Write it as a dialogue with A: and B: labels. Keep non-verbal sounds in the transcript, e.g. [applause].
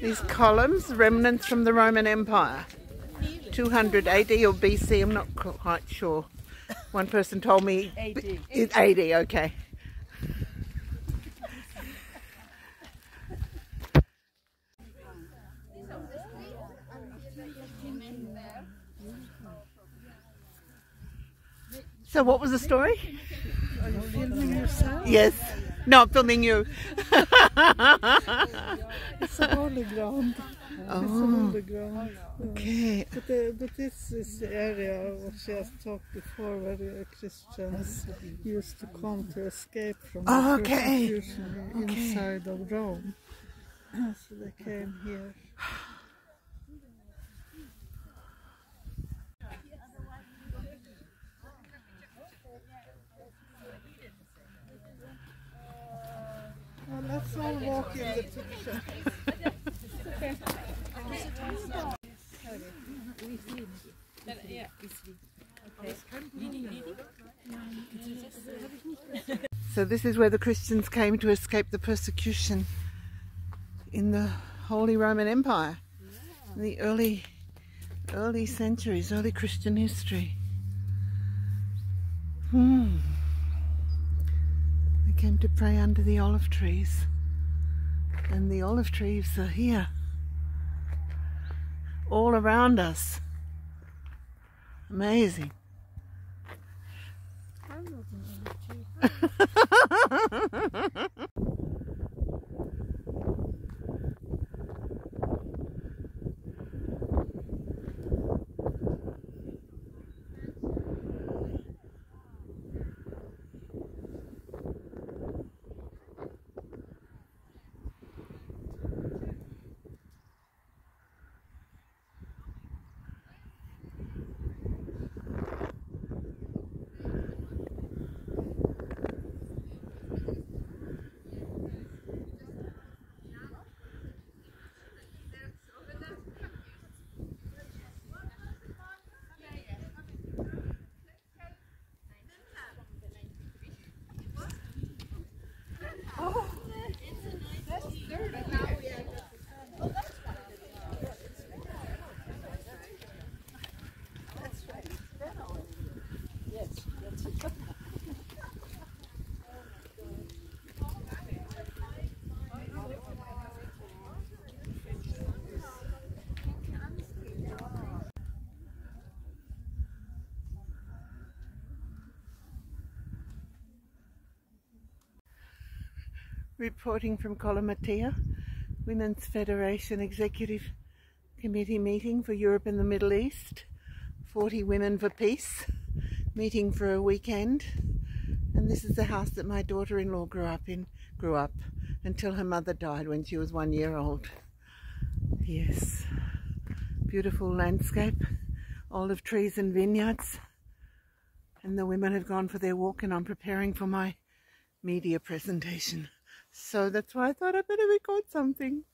A: These columns, remnants from the Roman Empire. 200 AD or BC, I'm not quite sure. One person told me
B: AD.
A: it's AD, okay. So what was the story?
B: Are you filming yourself?
A: Yes. No, I'm filming you. [laughs]
B: It's a holy ground. It's a
A: Oh,
B: holy ground.
A: okay.
B: But, the, but this is the area which I have talked before where the Christians used to come to escape from the
A: Oh, okay.
B: persecution
A: Okay.
B: inside of Rome. [clears throat] So they came here. [sighs] [sighs] All walk in.
A: So this is where the Christians came to escape the persecution in the Holy Roman Empire in the early early centuries, early Christian history. Hmm. They came to pray under the olive trees. And the olive trees are here. All around us. Amazing. [laughs]
B: I'm not an energy.
A: Reporting from Colle Mattia, Women's Federation Executive Committee meeting for Europe and the Middle East. 40 Women for Peace, meeting for a weekend. And this is the house that my daughter-in-law grew up in, grew up until her mother died when she was one year old. Yes, beautiful landscape, olive trees and vineyards. And the women have gone for their walk and I'm preparing for my media presentation. So that's why I thought I'd better record something.